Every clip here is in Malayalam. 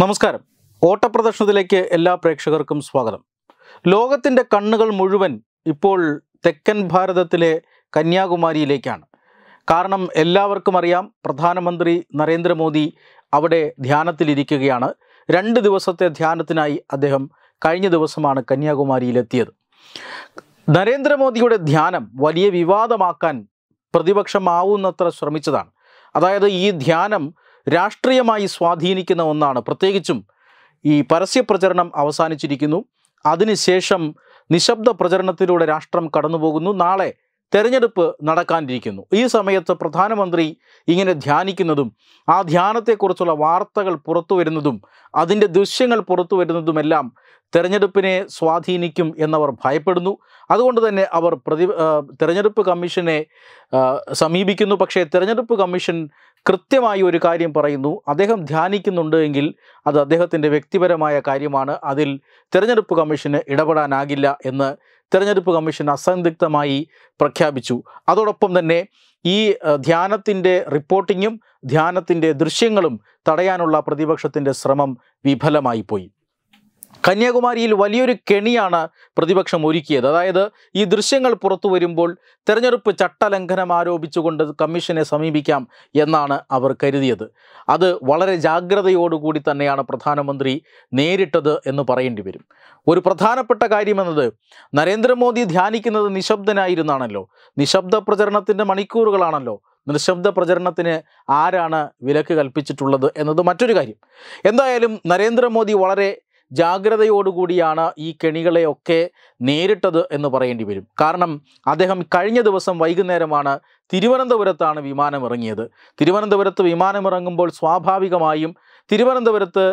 നമസ്കാരം. ഓട്ടപ്രദർശനത്തിലേക്ക് എല്ലാ പ്രേക്ഷകർക്കും സ്വാഗതം. ലോകത്തിന്റെ കണ്ണുകൾ മുഴുവൻ ഇപ്പോൾ തെക്കൻ ഭാരതത്തിലെ കന്യാകുമാരിയിലേക്കാണ്. കാരണം എല്ലാവർക്കും അറിയാം പ്രധാനമന്ത്രി നരേന്ദ്രമോദി അവിടെ ധ്യാനത്തിലിരിക്കുകയാണ്. രണ്ട് ദിവസത്തെ ധ്യാനത്തിനായി അദ്ദേഹം കഴിഞ്ഞ ദിവസമാണ് കന്യാകുമാരിയിലെത്തിയത്. നരേന്ദ്രമോദിയുടെ ധ്യാനം വലിയ വിവാദമാക്കാൻ പ്രതിപക്ഷമാവുന്നത്ര ശ്രമിച്ചതാണ്. അതായത് ഈ ധ്യാനം രാഷ്ട്രീയമായി സ്വാധീനിക്കുന്ന ഒന്നാണ്. പ്രത്യേകിച്ചും ഈ പരസ്യ പ്രചരണം അവസാനിച്ചിരിക്കുന്നു. അതിനുശേഷം നിശബ്ദ പ്രചരണത്തിലൂടെ രാഷ്ട്രം കടന്നുപോകുന്നു. നാളെ തെരഞ്ഞെടുപ്പ് നടക്കാനിരിക്കുന്നു. ഈ സമയത്ത് പ്രധാനമന്ത്രി ഇങ്ങനെ ധ്യാനിക്കുന്നതും ആ ധ്യാനത്തെക്കുറിച്ചുള്ള വാർത്തകൾ പുറത്തു വരുന്നതും അതിന്റെ ദൃശ്യങ്ങൾ പുറത്തു വരുന്നതുമെല്ലാം തെരഞ്ഞെടുപ്പിനെ സ്വാധീനിക്കും എന്നവർ ഭയപ്പെടുന്നു. അതുകൊണ്ട് തന്നെ അവർ പ്രതി തെരഞ്ഞെടുപ്പ് കമ്മീഷനെ സമീപിക്കുന്നു. പക്ഷേ തെരഞ്ഞെടുപ്പ് കമ്മീഷൻ കൃത്യമായി ഒരു കാര്യം പറയുന്നു. അദ്ദേഹം ധ്യാനിക്കുന്നുണ്ട് എങ്കിൽ അത് അദ്ദേഹത്തിന്റെ വ്യക്തിപരമായ കാര്യമാണ്. അതിൽ തെരഞ്ഞെടുപ്പ് കമ്മീഷന് ഇടപെടാനാകില്ല എന്ന് തെരഞ്ഞെടുപ്പ് കമ്മീഷൻ അസന്ദിഗ്ധമായി പ്രഖ്യാപിച്ചു. അതോടൊപ്പം തന്നെ ഈ ധ്യാനത്തിന്റെ റിപ്പോർട്ടിങ്ങും ധ്യാനത്തിന്റെ ദൃശ്യങ്ങളും തടയാനുള്ള പ്രതിപക്ഷത്തിന്റെ ശ്രമം വിഫലമായി പോയി കന്യാകുമാരിയിൽ വലിയൊരു കെണിയാണ് പ്രതിപക്ഷം ഒരുക്കിയത്. അതായത് ഈ ദൃശ്യങ്ങൾ പുറത്തു വരുമ്പോൾ തെരഞ്ഞെടുപ്പ് ചട്ടലംഘനം ആരോപിച്ചുകൊണ്ട് കമ്മീഷനെ സമീപിക്കാം എന്നാണ് അവർ കരുതിയത്. അത് വളരെ ജാഗ്രതയോടുകൂടി തന്നെയാണ് പ്രധാനമന്ത്രി നേരിട്ടത് എന്ന് പറയേണ്ടി വരും. ഒരു പ്രധാനപ്പെട്ട കാര്യമെന്നത് നരേന്ദ്രമോദി ധ്യാനിക്കുന്നത് നിശബ്ദനായിരുന്നാണല്ലോ. നിശബ്ദ പ്രചരണത്തിന്റെ മണിക്കൂറുകളാണല്ലോ. നിശബ്ദ പ്രചരണത്തിന് ആരാണ് വിലക്ക് കൽപ്പിച്ചിട്ടുള്ളത് എന്നത് മറ്റൊരു കാര്യം. എന്തായാലും നരേന്ദ്രമോദി വളരെ ജാഗ്രതയോടുകൂടിയാണ് ഈ കെണികളെയൊക്കെ നേരിട്ടത് എന്ന് പറയേണ്ടി വരും. കാരണം അദ്ദേഹം കഴിഞ്ഞ ദിവസം വൈകുന്നേരമാണ് തിരുവനന്തപുരത്താണ് വിമാനം ഇറങ്ങിയത് തിരുവനന്തപുരത്ത് വിമാനം ഇറങ്ങുമ്പോൾ സ്വാഭാവികമായും തിരുവനന്തപുരത്ത്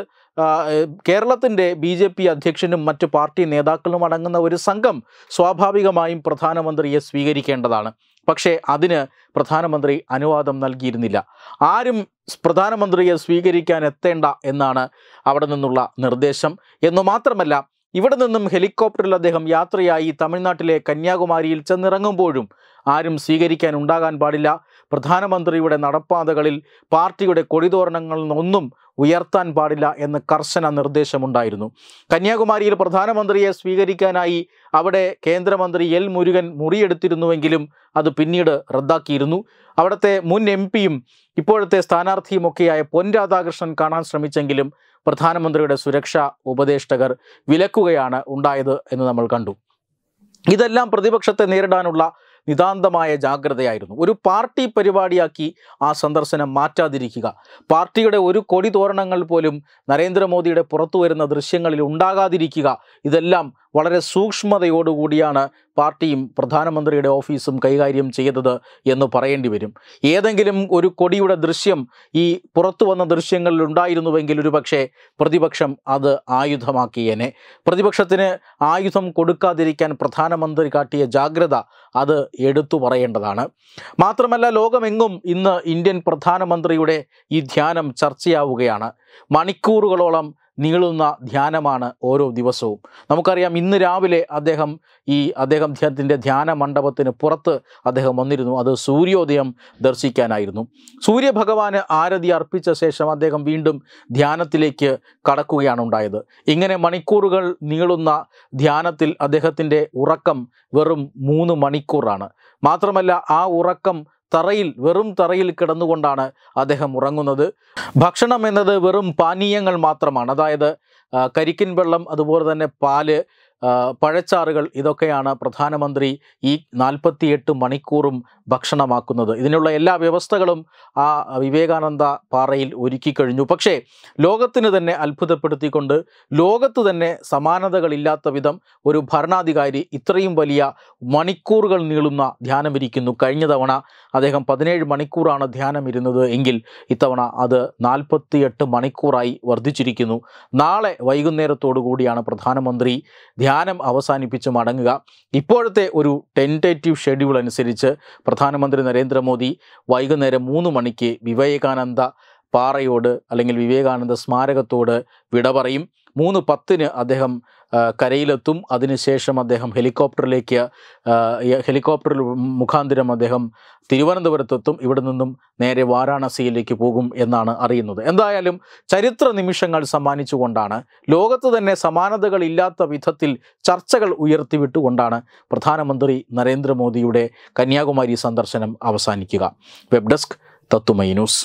കേരളത്തിന്റെ ബി ജെ പി അധ്യക്ഷനും മറ്റ് പാർട്ടി നേതാക്കളും അടങ്ങുന്ന ഒരു സംഘം സ്വാഭാവികമായും പ്രധാനമന്ത്രിയെ സ്വീകരിക്കേണ്ടതാണ്. പക്ഷേ അതിന് പ്രധാനമന്ത്രി അനുവാദം നൽകിയിരുന്നില്ല. ആരും പ്രധാനമന്ത്രിയെ സ്വീകരിക്കാൻ എത്തേണ്ട എന്നാണ് അവിടെ നിന്നുള്ള നിർദ്ദേശം. എന്നു മാത്രമല്ല ഇവിടെ നിന്നും ഹെലികോപ്റ്ററിൽ അദ്ദേഹം യാത്രയായി തമിഴ്നാട്ടിലെ കന്യാകുമാരിയിൽ ചെന്നിറങ്ങുമ്പോഴും ആരും സ്വീകരിക്കാൻ ഉണ്ടാകാൻ പാടില്ല. പ്രധാനമന്ത്രിയുടെ നടപ്പാതകളിൽ പാർട്ടിയുടെ കൊടിതോരണങ്ങളിൽ ഒന്നും ഉയർത്താൻ പാടില്ല എന്ന് കർശന നിർദ്ദേശമുണ്ടായിരുന്നു. കന്യാകുമാരിയിൽ പ്രധാനമന്ത്രിയെ സ്വീകരിക്കാനായി അവിടെ കേന്ദ്രമന്ത്രി എൽ മുരുകൻ മുറിയെടുത്തിരുന്നുവെങ്കിലും അത് പിന്നീട് റദ്ദാക്കിയിരുന്നു. അവിടുത്തെ മുൻ എം പിയും ഇപ്പോഴത്തെ സ്ഥാനാർത്ഥിയുമൊക്കെയായ പൊൻ രാധാകൃഷ്ണൻ കാണാൻ ശ്രമിച്ചെങ്കിലും പ്രധാനമന്ത്രിയുടെ സുരക്ഷാ ഉപദേഷ്ടകർ വിലക്കുകയാണ് ഉണ്ടായത് എന്ന് നമ്മൾ കണ്ടു. ഇതെല്ലാം പ്രതിപക്ഷത്തെ നേരിടാനുള്ള നിതാന്തമായ ജാഗ്രതയായിരുന്നു. ഒരു പാർട്ടി പരിപാടിയാക്കി ആ സന്ദർശനം മാറ്റാതിരിക്കുക. പാർട്ടിയുടെ ഒരു കൊടി തോരണങ്ങൾ പോലും നരേന്ദ്രമോദിയുടെ പുറത്തു വരുന്ന ദൃശ്യങ്ങളിൽ ഉണ്ടാകാതിരിക്കുക. ഇതെല്ലാം വളരെ സൂക്ഷ്മതയോടുകൂടിയാണ് പാർട്ടിയും പ്രധാനമന്ത്രിയുടെ ഓഫീസും കൈകാര്യം ചെയ്തത് എന്ന് പറയേണ്ടി വരും. ഏതെങ്കിലും ഒരു കൊടിയുടെ ദൃശ്യം ഈ പുറത്തു വന്ന ദൃശ്യങ്ങളിൽ ഉണ്ടായിരുന്നുവെങ്കിൽ ഒരു പക്ഷേ പ്രതിപക്ഷം അത് ആയുധമാക്കിയേനെ. പ്രതിപക്ഷത്തിന് ആയുധം കൊടുക്കാതിരിക്കാൻ പ്രധാനമന്ത്രി കാട്ടിയ ജാഗ്രത അത് എടുത്തു പറയേണ്ടതാണ്. മാത്രമല്ല ലോകമെങ്ങും ഇന്ന് ഇന്ത്യൻ പ്രധാനമന്ത്രിയുടെ ഈ ധ്യാനം ചർച്ചയാവുകയാണ്. മണിക്കൂറുകളോളം നീളുന്ന ധ്യാനമാണ് ഓരോ ദിവസവും. നമുക്കറിയാം ഇന്ന് രാവിലെ അദ്ദേഹം ഈ അദ്ദേഹം ധ്യാനത്തിന്റെ ധ്യാന മണ്ഡപത്തിന് പുറത്ത് അദ്ദേഹം വന്നിരുന്നു. അത് സൂര്യോദയം ദർശിക്കാനായിരുന്നു. സൂര്യഭഗവാന് ആരതി അർപ്പിച്ച ശേഷം അദ്ദേഹം വീണ്ടും ധ്യാനത്തിലേക്ക് കടക്കുകയാണ് ഉണ്ടായത്. ഇങ്ങനെ മണിക്കൂറുകൾ നീളുന്ന ധ്യാനത്തിൽ അദ്ദേഹത്തിന്റെ ഉറക്കം വെറും മൂന്ന് മണിക്കൂറാണ്. മാത്രമല്ല ആ ഉറക്കം തറയിൽ വെറും തറയിൽ കിടന്നുകൊണ്ടാണ് അദ്ദേഹം ഉറങ്ങുന്നത്. ഭക്ഷണം എന്നത് വെറും പാനീയങ്ങൾ മാത്രമാണ്. അതായത് കരിക്കിൻ വെള്ളം അതുപോലെ തന്നെ പാൽ പഴച്ചാറുകൾ ഇതൊക്കെയാണ് പ്രധാനമന്ത്രി ഈ നാൽപ്പത്തിയെട്ട് മണിക്കൂറും ഭക്ഷണമാക്കുന്നത്. ഇതിനുള്ള എല്ലാ വ്യവസ്ഥകളും ആ വിവേകാനന്ദ പാറയിൽ ഒരുക്കി കഴിഞ്ഞു. പക്ഷേ ലോകത്തിന് തന്നെ അത്ഭുതപ്പെടുത്തിക്കൊണ്ട് ലോകത്ത് തന്നെ സമാനതകളില്ലാത്ത വിധം ഒരു ഭരണാധികാരി ഇത്രയും വലിയ മണിക്കൂറുകൾ നീളുന്ന ധ്യാനമിരിക്കുന്നു. കഴിഞ്ഞ തവണ അദ്ദേഹം പതിനേഴ് മണിക്കൂറാണ് ധ്യാനം ഇരുന്നത് എങ്കിൽ ഇത്തവണ അത് നാൽപ്പത്തിയെട്ട് മണിക്കൂറായി വർദ്ധിച്ചിരിക്കുന്നു. നാളെ വൈകുന്നേരത്തോടു കൂടിയാണ് പ്രധാനമന്ത്രി ധ്യാനം അവസാനിപ്പിച്ച് മടങ്ങുക. ഇപ്പോഴത്തെ ഒരു ടെന്റേറ്റീവ് ഷെഡ്യൂൾ അനുസരിച്ച് പ്രധാനമന്ത്രി നരേന്ദ്രമോദി വൈകുന്നേരം മൂന്ന് മണിക്ക് വിവേകാനന്ദ പാറയോട് അല്ലെങ്കിൽ വിവേകാനന്ദ സ്മാരകത്തോട് വിട പറയും. മൂന്ന് പത്തിന് അദ്ദേഹം കരയിലെത്തും. അതിനുശേഷം അദ്ദേഹം ഹെലികോപ്റ്ററിലേക്ക് ഹെലികോപ്റ്ററിൽ മുഖാന്തിരം അദ്ദേഹം തിരുവനന്തപുരത്തെത്തും. ഇവിടെ നിന്നും നേരെ വാരാണസിയിലേക്ക് പോകും എന്നാണ് അറിയുന്നത്. എന്തായാലും ചരിത്ര നിമിഷങ്ങൾ സമ്മാനിച്ചുകൊണ്ടാണ് ലോകത്ത് തന്നെ സമാനതകളില്ലാത്ത വിധത്തിൽ ചർച്ചകൾ ഉയർത്തിവിട്ടുകൊണ്ടാണ് പ്രധാനമന്ത്രി നരേന്ദ്രമോദിയുടെ കന്യാകുമാരി സന്ദർശനം അവസാനിക്കുക. വെബ് ഡെസ്ക് തത്തുമൈ ന്യൂസ്.